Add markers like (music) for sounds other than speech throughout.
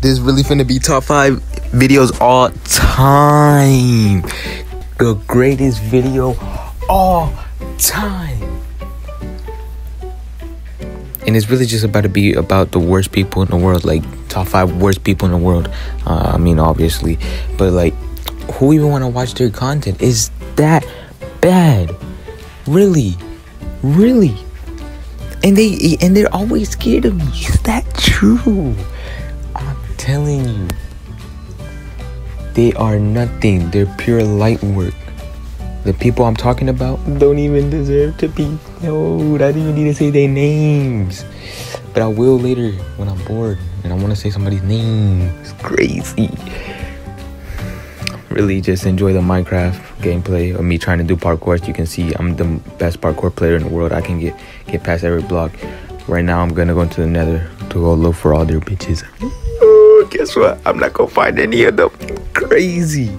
This really finna be top five videos all time. The greatest video all time. And it's really just about to be about the worst people in the world, like top five worst people in the world. Uh, I mean, obviously, but like, who even want to watch their content? Is that bad? Really, really? And they and they're always scared of me. Is that true? Telling you, they are nothing. They're pure light work. The people I'm talking about don't even deserve to be known. I don't even need to say their names. But I will later when I'm bored and I want to say somebody's name. It's crazy. Really just enjoy the Minecraft gameplay of me trying to do parkour. As you can see, I'm the best parkour player in the world. I can get get past every block. Right now, I'm gonna go into the nether to go look for all their bitches. Oh, guess what? I'm not gonna find any of them. Crazy,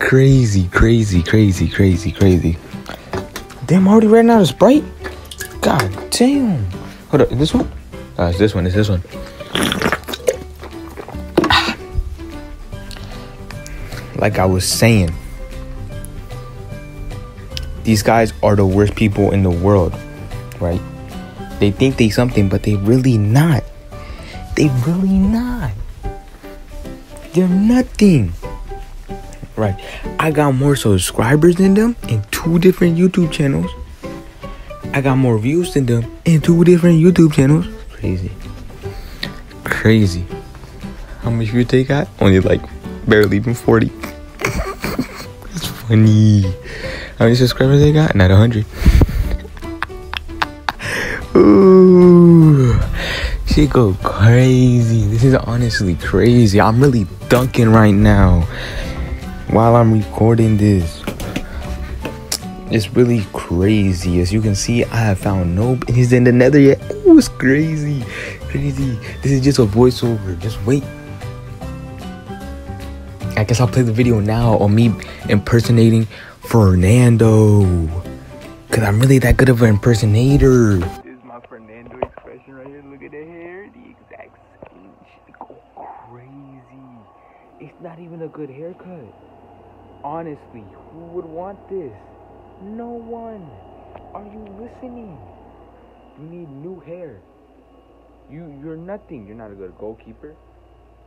crazy, crazy, crazy, crazy, crazy. Damn, I already ran out of Sprite. God damn. Hold up, this one? Uh, it's this one. It's this one. (sighs) Like I was saying, these guys are the worst people in the world, right? They think they something, but they really not. They really not. They're nothing. Right. I got more subscribers than them in two different YouTube channels. I got more views than them in two different YouTube channels. Crazy. Crazy. How much views they got? Only like barely even 40. (laughs) it's funny. How many subscribers they got? Not 100. (laughs) Ooh. She go crazy. This is honestly crazy. I'm really dunking right now while I'm recording this. It's really crazy. As you can see, I have found no he's in the nether yet. Oh, it's crazy. Crazy. This is just a voiceover. Just wait. I guess I'll play the video now on me impersonating Fernando. Cause I'm really that good of an impersonator. This is my Fernando expression right here. Look at the hair. The exact same shit. Go crazy. It's not even a good haircut. Honestly, who would want this? No one. Are you listening? You need new hair. You you're nothing. You're not a good goalkeeper.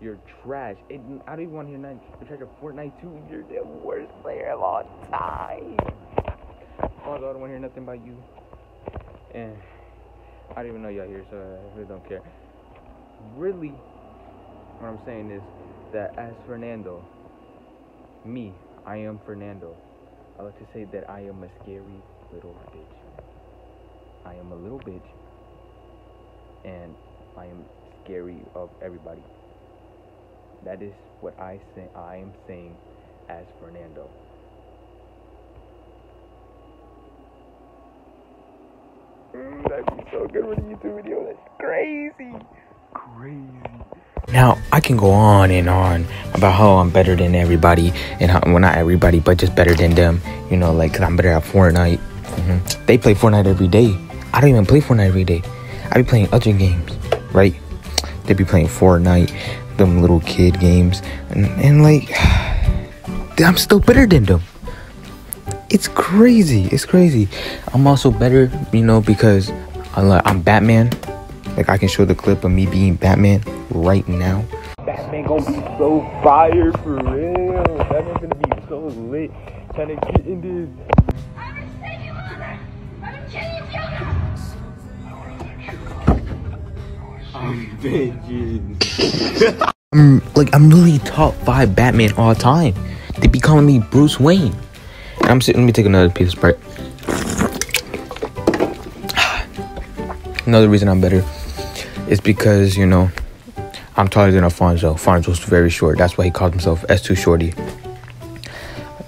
You're trash. It, I don't even want to hear nothing. You're trash at Fortnite too. You're the worst player of all time. Oh, I don't want to hear nothing about you. And I don't even know y'all here, so I really don't care. Really, what I'm saying is that as Fernando, me, I am Fernando. I like to say that I am a scary little bitch. I am a little bitch, and I am scary of everybody. That is what I say. I am saying as Fernando. Mm, that'd be so good for a YouTube video. That's crazy, crazy. Now I can go on and on about how I'm better than everybody, and how well not everybody, but just better than them. You know, like i I'm better at Fortnite. Mm-hmm. They play Fortnite every day. I don't even play Fortnite every day. I be playing other games, right? They be playing Fortnite, them little kid games, and, and like (sighs) I'm still better than them. It's crazy. It's crazy. I'm also better, you know, because I'm Batman. Like I can show the clip of me being Batman right now. Batman gonna be so fire for real. Batman gonna be so lit. Trying to get in this. I'm vengeance. I'm like I'm really top five Batman all time. They be calling me Bruce Wayne. And I'm sitting. Let me take another piece of Sprite. (sighs) Another reason I'm better is because you know I'm taller than Alfonso. Alfonso's very short. That's why he called himself S2 Shorty.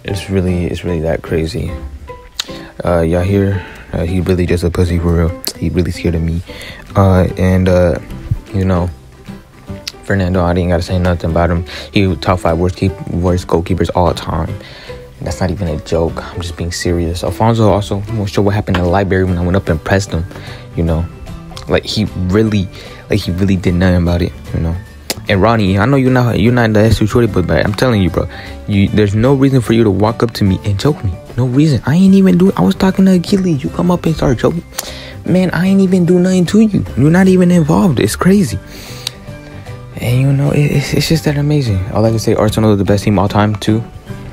It's really, it's really that crazy. Uh, y'all hear? Uh, he really just a pussy for real. He really scared of me. Uh, and uh, you know, Fernando, I didn't gotta say nothing about him. He top five worst keep worst goalkeepers all time. That's not even a joke. I'm just being serious. Alfonso also won't show what happened in the library when I went up and pressed him. You know, like he really, like he really did nothing about it. You know, And Ronnie, I know you're not you're not the S2 shorty, but, I'm telling you, bro, you there's no reason for you to walk up to me and choke me. No reason. I ain't even do. I was talking to Achilles. You come up and start choking. Man, I ain't even do nothing to you. You're not even involved. It's crazy. And you know, it, it's, it's just that amazing. All I can say Arsenal is the best team all time too.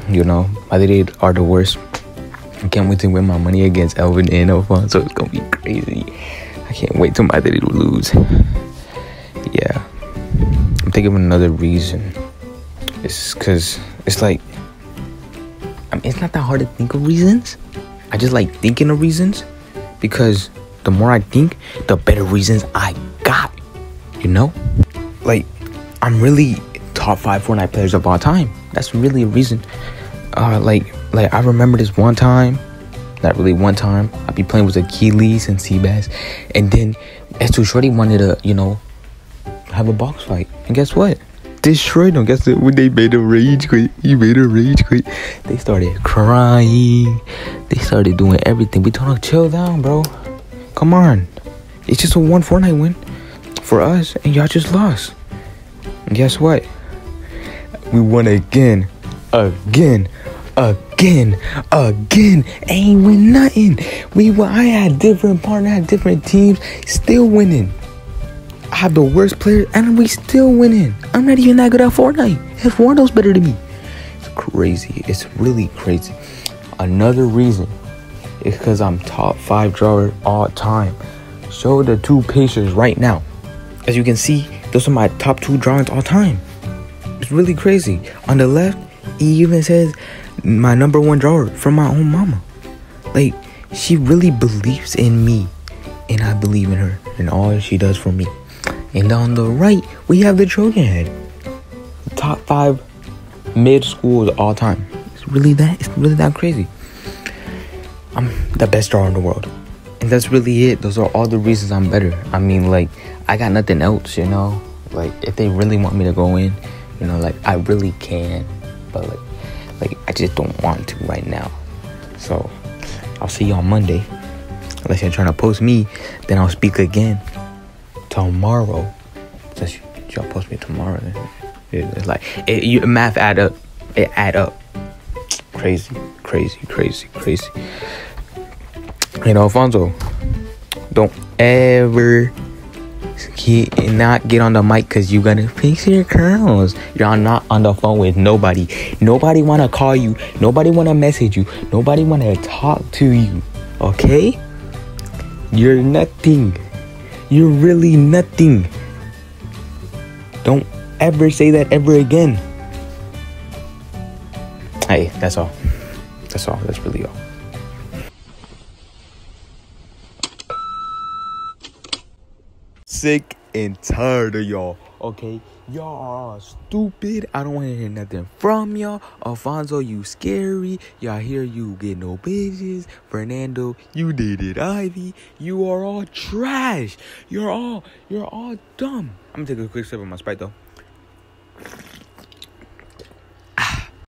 You know, Madrid are the worst. I can't wait to win my money against Elvin and Alfonso. It's gonna be crazy. I can't wait till my Madrid lose. Yeah think of another reason. It's because it's like, I mean, it's not that hard to think of reasons. I just like thinking of reasons because the more I think, the better reasons I got. You know? Like, I'm really top five Fortnite players of all time. That's really a reason. Uh, like, like I remember this one time, not really one time. I'd be playing with Achilles and Seabass, and then S2 Shorty wanted to, you know, have a box fight. And guess what? Destroyed them. Guess what? When they made a rage quit, he made a rage quit. They started crying. They started doing everything. We told them, chill down, bro. Come on. It's just a one Fortnite win for us, and y'all just lost. And guess what? We won again, again, again, again. Again, ain't win nothing. We were. I had different partners, had different teams, still winning. I have the worst players, and we still winning. I'm not even that good at Fortnite. If Ronaldo's better than me, it's crazy. It's really crazy. Another reason is because I'm top five drawer all time. Show the two Pacers right now. As you can see, those are my top two drawings all time. It's really crazy. On the left, he even says my number one drawer from my own mama. Like, she really believes in me, and I believe in her and all she does for me. And on the right, we have the Trojan Head. Top five mid schools all time. It's really that it's really that crazy. I'm the best drawer in the world. And that's really it. Those are all the reasons I'm better. I mean like I got nothing else, you know? Like if they really want me to go in, you know, like I really can. But like like I just don't want to right now. So I'll see you on Monday. Unless you're trying to post me, then I'll speak again tomorrow. Since y'all post me tomorrow, it's like it, you, math add up. It add up. Crazy, crazy, crazy, crazy. You know, Alfonso, don't ever not get on the mic because you gotta fix your curls. You're not on the phone with nobody. Nobody wanna call you. Nobody wanna message you. Nobody wanna talk to you. Okay? You're nothing. You're really nothing. Don't ever say that ever again. Hey, that's all. That's all. That's really all. Sick and tired of y'all, okay? Y'all are stupid. I don't want to hear nothing from y'all. Alfonso, you scary. Y'all hear you get no bitches. Fernando, you did it. Ivy, you are all trash. You're all, you're all dumb. I'm gonna take a quick sip of my Sprite though.